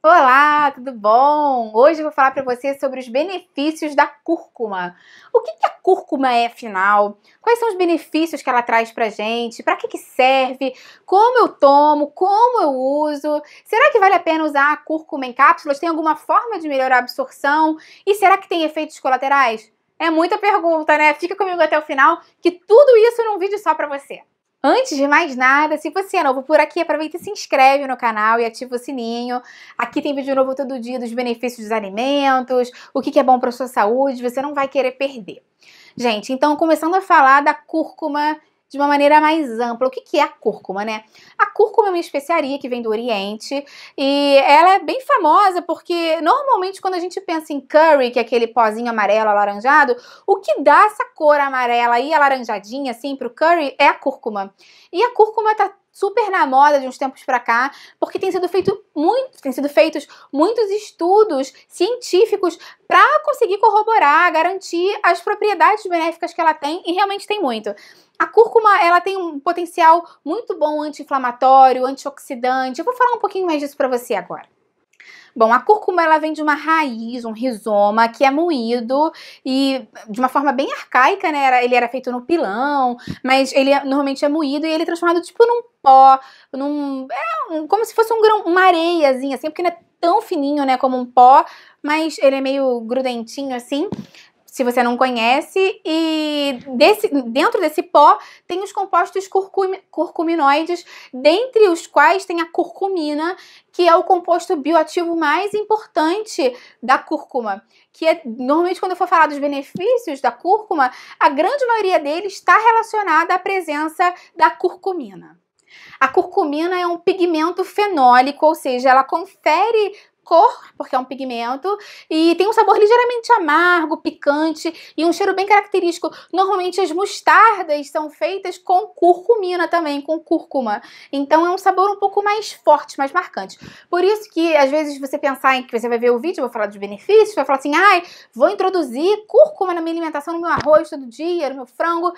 Olá, tudo bom? Hoje eu vou falar para você sobre os benefícios da cúrcuma. O que, que a cúrcuma é, afinal? Quais são os benefícios que ela traz pra gente? Para que, que serve? Como eu tomo? Como eu uso? Será que vale a pena usar a cúrcuma em cápsulas? Tem alguma forma de melhorar a absorção? E será que tem efeitos colaterais? É muita pergunta, né? Fica comigo até o final, que tudo isso num vídeo só para você. Antes de mais nada, se você é novo por aqui, aproveita e se inscreve no canal e ativa o sininho. Aqui tem vídeo novo todo dia dos benefícios dos alimentos, o que é bom para sua saúde, você não vai querer perder. Gente, então começando a falar da cúrcuma de uma maneira mais ampla. O que, que é a cúrcuma, né? A cúrcuma é uma especiaria que vem do Oriente e ela é bem famosa porque normalmente quando a gente pensa em curry, que é aquele pozinho amarelo alaranjado, o que dá essa cor amarela e alaranjadinha assim pro curry é a cúrcuma. E a cúrcuma tá super na moda de uns tempos para cá, porque tem sido feito muito, tem sido feitos muitos estudos científicos para conseguir corroborar, garantir as propriedades benéficas que ela tem e realmente tem muito. A cúrcuma, ela tem um potencial muito bom anti-inflamatório, antioxidante. Eu vou falar um pouquinho mais disso para você agora. Bom, a cúrcuma ela vem de uma raiz, um rizoma que é moído e de uma forma bem arcaica, né? Ele era feito no pilão, mas ele é, normalmente é moído e ele é transformado tipo num pó, num é um, como se fosse um grão, uma areiazinha assim, porque não é tão fininho, né, como um pó, mas ele é meio grudentinho assim se você não conhece, e desse, dentro desse pó tem os compostos curcum, curcuminoides, dentre os quais tem a curcumina, que é o composto bioativo mais importante da cúrcuma. Que é, normalmente, quando eu for falar dos benefícios da cúrcuma, a grande maioria deles está relacionada à presença da curcumina. A curcumina é um pigmento fenólico, ou seja, ela confere cor, porque é um pigmento, e tem um sabor ligeiramente amargo, picante e um cheiro bem característico. Normalmente as mostardas são feitas com curcumina também, com cúrcuma. Então é um sabor um pouco mais forte, mais marcante. Por isso que às vezes você pensar em que você vai ver o vídeo, vou falar dos benefícios, vai falar assim: "Ai, vou introduzir cúrcuma na minha alimentação, no meu arroz todo dia, no meu frango".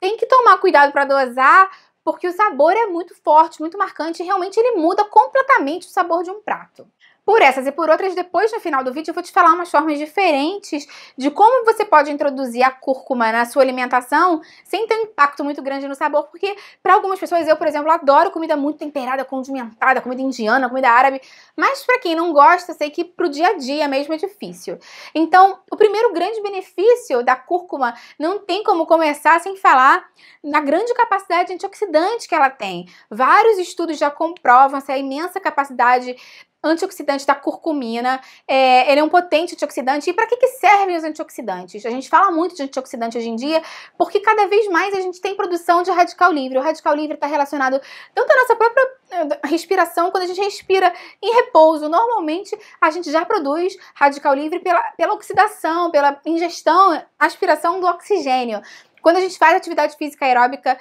Tem que tomar cuidado para dosar, porque o sabor é muito forte, muito marcante e realmente ele muda completamente o sabor de um prato. Por essas e por outras, depois no final do vídeo eu vou te falar umas formas diferentes de como você pode introduzir a cúrcuma na sua alimentação sem ter um impacto muito grande no sabor, porque para algumas pessoas, eu, por exemplo, adoro comida muito temperada, condimentada, comida indiana, comida árabe, mas para quem não gosta, sei que pro dia a dia mesmo é difícil. Então, o primeiro grande benefício da cúrcuma não tem como começar sem falar na grande capacidade antioxidante que ela tem. Vários estudos já comprovam essa imensa capacidade antioxidante da curcumina. É, ele é um potente antioxidante. E para que, que servem os antioxidantes? A gente fala muito de antioxidante hoje em dia porque cada vez mais a gente tem produção de radical livre. O radical livre está relacionado tanto à nossa própria eh, respiração, quando a gente respira em repouso. Normalmente a gente já produz radical livre pela, pela oxidação, pela ingestão, aspiração do oxigênio. Quando a gente faz atividade física aeróbica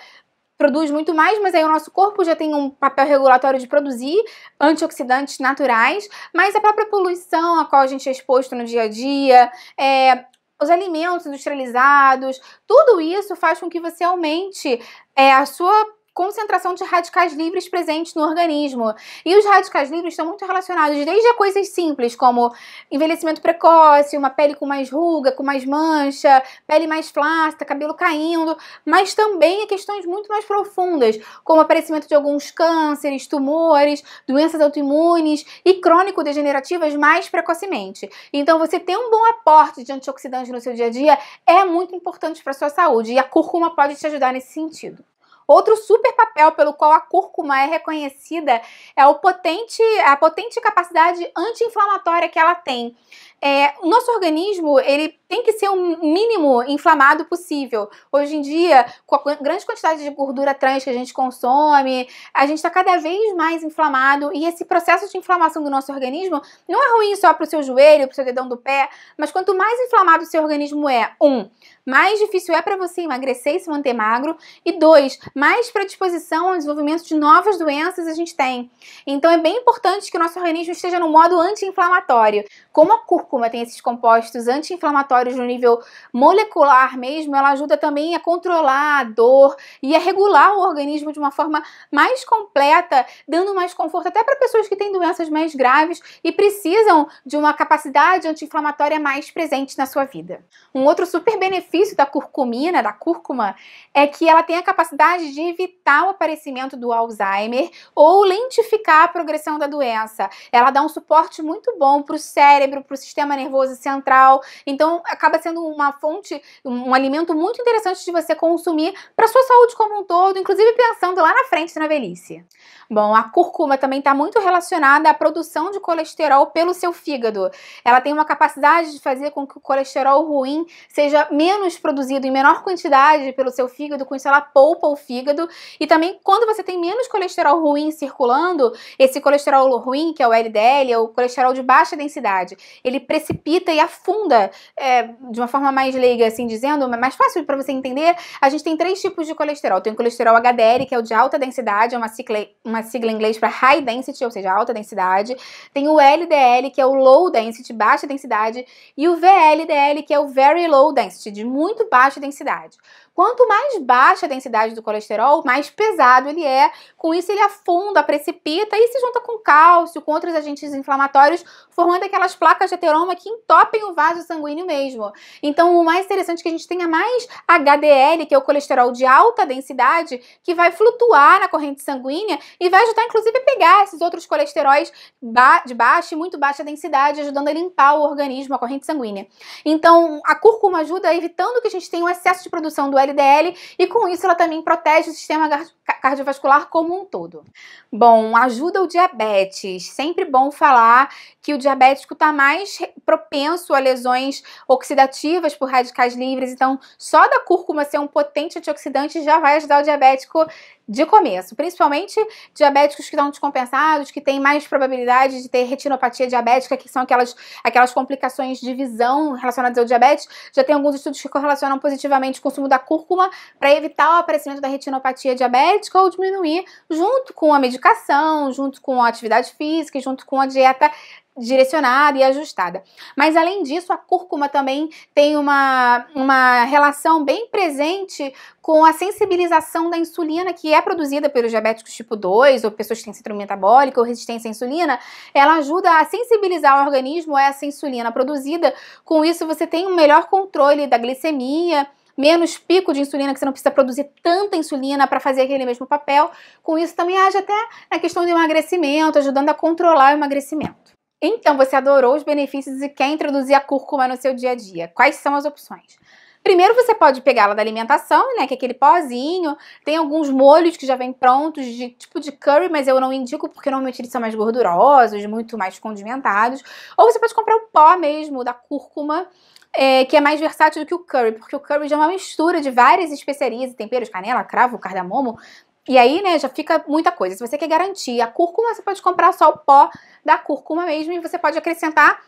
produz muito mais, mas aí o nosso corpo já tem um papel regulatório de produzir antioxidantes naturais, mas a própria poluição a qual a gente é exposto no dia a dia, é, os alimentos industrializados, tudo isso faz com que você aumente é, a sua concentração de radicais livres presentes no organismo. E os radicais livres estão muito relacionados desde a coisas simples, como envelhecimento precoce, uma pele com mais ruga, com mais mancha, pele mais flácida, cabelo caindo, mas também a questões muito mais profundas, como aparecimento de alguns cânceres, tumores, doenças autoimunes e crônico-degenerativas mais precocemente. Então, você ter um bom aporte de antioxidantes no seu dia a dia é muito importante para a sua saúde e a cúrcuma pode te ajudar nesse sentido. Outro super papel pelo qual a cúrcuma é reconhecida é o potente, a potente capacidade anti-inflamatória que ela tem. É, o nosso organismo ele tem que ser o mínimo inflamado possível. Hoje em dia, com a grande quantidade de gordura trans que a gente consome, a gente está cada vez mais inflamado e esse processo de inflamação do nosso organismo não é ruim só para o seu joelho, para o seu dedão do pé, mas quanto mais inflamado o seu organismo é, um, mais difícil é para você emagrecer e se manter magro, e dois, mais predisposição ao desenvolvimento de novas doenças a gente tem. Então é bem importante que o nosso organismo esteja no modo anti-inflamatório. Como a cúrcuma tem esses compostos anti-inflamatórios no nível molecular mesmo, ela ajuda também a controlar a dor e a regular o organismo de uma forma mais completa, dando mais conforto até para pessoas que têm doenças mais graves e precisam de uma capacidade anti-inflamatória mais presente na sua vida. Um outro super benefício da curcumina, da cúrcuma, é que ela tem a capacidade de evitar o aparecimento do Alzheimer ou lentificar a progressão da doença. Ela dá um suporte muito bom para o cérebro, para o sistema nervoso central. Então, acaba sendo uma fonte, um alimento muito interessante de você consumir para sua saúde como um todo, inclusive pensando lá na frente na velhice. Bom, a curcuma também está muito relacionada à produção de colesterol pelo seu fígado. Ela tem uma capacidade de fazer com que o colesterol ruim seja menos produzido em menor quantidade pelo seu fígado, com isso ela poupa o fígado. E também, quando você tem menos colesterol ruim circulando, esse colesterol ruim, que é o LDL, é o colesterol de baixa densidade, ele precipita e afunda, é, de uma forma mais leiga, assim dizendo, mais fácil para você entender, a gente tem três tipos de colesterol. Tem o colesterol HDL, que é o de alta densidade, é uma, cicla, uma sigla em inglês para high density, ou seja, alta densidade. Tem o LDL, que é o low density, baixa densidade, e o VLDL, que é o very low density, de muito baixa densidade. Quanto mais baixa a densidade do colesterol, mais pesado ele é. Com isso, ele afunda, precipita e se junta com cálcio, com outros agentes inflamatórios, formando aquelas placas de ateroma que entopem o vaso sanguíneo mesmo. Então, o mais interessante é que a gente tenha mais HDL, que é o colesterol de alta densidade, que vai flutuar na corrente sanguínea e vai ajudar, inclusive, a pegar esses outros colesteróis de baixa e muito baixa densidade, ajudando a limpar o organismo, a corrente sanguínea. Então, a cúrcuma ajuda evitando que a gente tenha um excesso de produção do LDL e com isso ela também protege o sistema cardiovascular como um todo. Bom, ajuda o diabetes. Sempre bom falar que o diabético está mais propenso a lesões oxidativas por radicais livres, então só da cúrcuma ser um potente antioxidante já vai ajudar o diabético de começo, principalmente diabéticos que estão descompensados, que têm mais probabilidade de ter retinopatia diabética, que são aquelas, aquelas complicações de visão relacionadas ao diabetes. Já tem alguns estudos que correlacionam positivamente o consumo da cúrcuma para evitar o aparecimento da retinopatia diabética ou diminuir junto com a medicação, junto com a atividade física, junto com a dieta direcionada e ajustada. Mas além disso, a cúrcuma também tem uma, uma relação bem presente com a sensibilização da insulina que é produzida pelos diabéticos tipo 2 ou pessoas que têm síndrome metabólica ou resistência à insulina. Ela ajuda a sensibilizar o organismo a essa insulina produzida. Com isso, você tem um melhor controle da glicemia, menos pico de insulina, que você não precisa produzir tanta insulina para fazer aquele mesmo papel. Com isso, também age até na questão do emagrecimento, ajudando a controlar o emagrecimento. Então, você adorou os benefícios e quer introduzir a cúrcuma no seu dia a dia. Quais são as opções? Primeiro você pode pegá-la da alimentação, né, que é aquele pozinho. Tem alguns molhos que já vêm prontos, de tipo de curry, mas eu não indico porque normalmente eles são mais gordurosos, muito mais condimentados. Ou você pode comprar o pó mesmo da cúrcuma, é, que é mais versátil do que o curry, porque o curry já é uma mistura de várias especiarias e temperos, canela, cravo, cardamomo, e aí, né, já fica muita coisa. Se você quer garantir a cúrcuma, você pode comprar só o pó da cúrcuma mesmo e você pode acrescentar,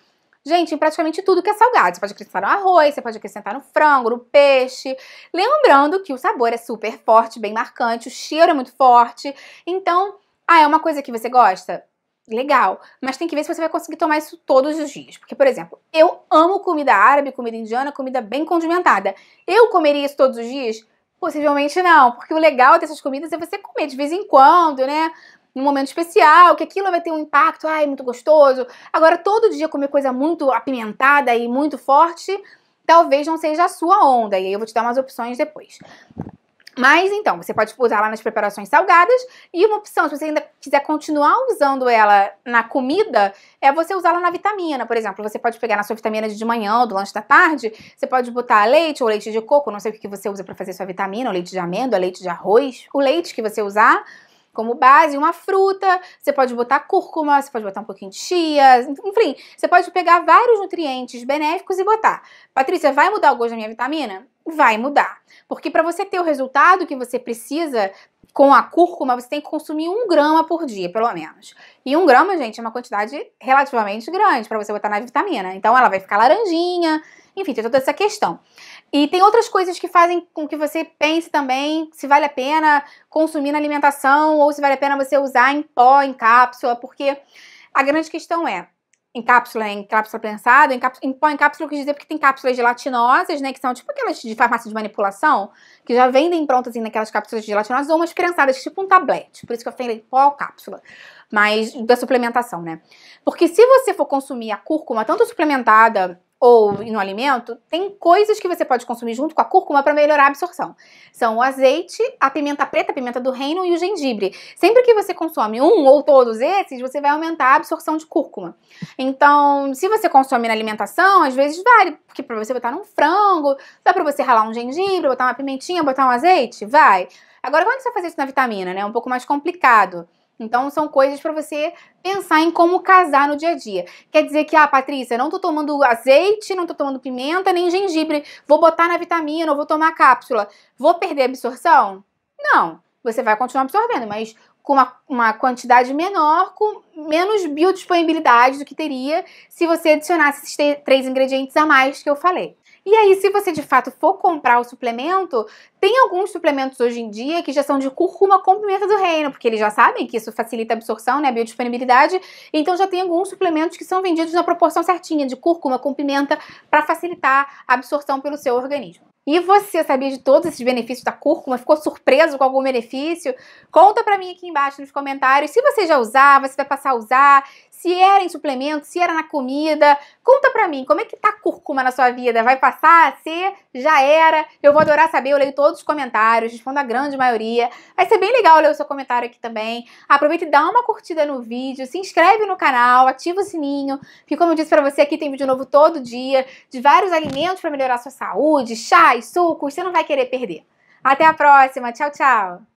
gente, em praticamente tudo que é salgado. Você pode acrescentar no arroz, você pode acrescentar no frango, no peixe. Lembrando que o sabor é super forte, bem marcante, o cheiro é muito forte. Então, ah, é uma coisa que você gosta? Legal, mas tem que ver se você vai conseguir tomar isso todos os dias. Porque, por exemplo, eu amo comida árabe, comida indiana, comida bem condimentada. Eu comeria isso todos os dias? Possivelmente não, porque o legal dessas comidas é você comer de vez em quando, né? Num momento especial, que aquilo vai ter um impacto, ai, muito gostoso. Agora, todo dia comer coisa muito apimentada e muito forte, talvez não seja a sua onda. E aí eu vou te dar umas opções depois. Mas então, você pode usar lá nas preparações salgadas. E uma opção, se você ainda quiser continuar usando ela na comida, é você usá-la na vitamina. Por exemplo, você pode pegar na sua vitamina de manhã ou do lanche da tarde, você pode botar leite ou leite de coco, não sei o que você usa para fazer sua vitamina, ou leite de amêndoa, leite de arroz, o leite que você usar como base, uma fruta, você pode botar cúrcuma, você pode botar um pouquinho de chia, enfim, você pode pegar vários nutrientes benéficos e botar. Patrícia, vai mudar o gosto da minha vitamina? Vai mudar. Porque para você ter o resultado que você precisa com a cúrcuma, você tem que consumir um grama por dia, pelo menos. E um grama, gente, é uma quantidade relativamente grande para você botar na vitamina. Então ela vai ficar laranjinha, enfim, tem toda essa questão. E tem outras coisas que fazem com que você pense também se vale a pena consumir na alimentação ou se vale a pena você usar em pó, em cápsula, porque a grande questão é em cápsula, em cápsula prensada, em, cápsula, em pó em cápsula eu quis dizer porque tem cápsulas gelatinosas, né, que são tipo aquelas de farmácia de manipulação, que já vendem prontas assim, naquelas cápsulas gelatinosas, ou umas prensadas, tipo um tablete, por isso que eu falei pó cápsula, mas da suplementação, né. Porque se você for consumir a cúrcuma tanto suplementada ou no alimento, tem coisas que você pode consumir junto com a cúrcuma para melhorar a absorção. São o azeite, a pimenta preta, a pimenta do reino e o gengibre. Sempre que você consome um ou todos esses, você vai aumentar a absorção de cúrcuma. Então, se você consome na alimentação, às vezes vale, porque para você botar num frango, dá para você ralar um gengibre, botar uma pimentinha, botar um azeite, vai. Agora, quando você vai fazer isso na vitamina, né? É um pouco mais complicado. Então, são coisas para você pensar em como casar no dia a dia. Quer dizer que, ah, Patrícia, não tô tomando azeite, não tô tomando pimenta, nem gengibre, vou botar na vitamina, ou vou tomar cápsula. Vou perder a absorção? Não. Você vai continuar absorvendo, mas com uma, uma quantidade menor, com menos biodisponibilidade do que teria se você adicionasse esses três ingredientes a mais que eu falei. E aí, se você de fato for comprar o suplemento, tem alguns suplementos hoje em dia que já são de cúrcuma com pimenta do reino, porque eles já sabem que isso facilita a absorção, né, a biodisponibilidade. Então já tem alguns suplementos que são vendidos na proporção certinha de cúrcuma com pimenta para facilitar a absorção pelo seu organismo. E você sabia de todos esses benefícios da cúrcuma? Ficou surpreso com algum benefício? Conta pra mim aqui embaixo nos comentários se você já usava, se vai passar a usar, se era em suplemento, se era na comida. Conta pra mim, como é que tá a cúrcuma na sua vida? Vai passar? Se já era? Eu vou adorar saber, eu leio todos os comentários, respondo a grande maioria. Vai ser bem legal ler o seu comentário aqui também. Aproveita e dá uma curtida no vídeo, se inscreve no canal, ativa o sininho, porque como eu disse pra você, aqui tem vídeo novo todo dia, de vários alimentos para melhorar a sua saúde, chá, sucos, você não vai querer perder. Até a próxima. Tchau, tchau.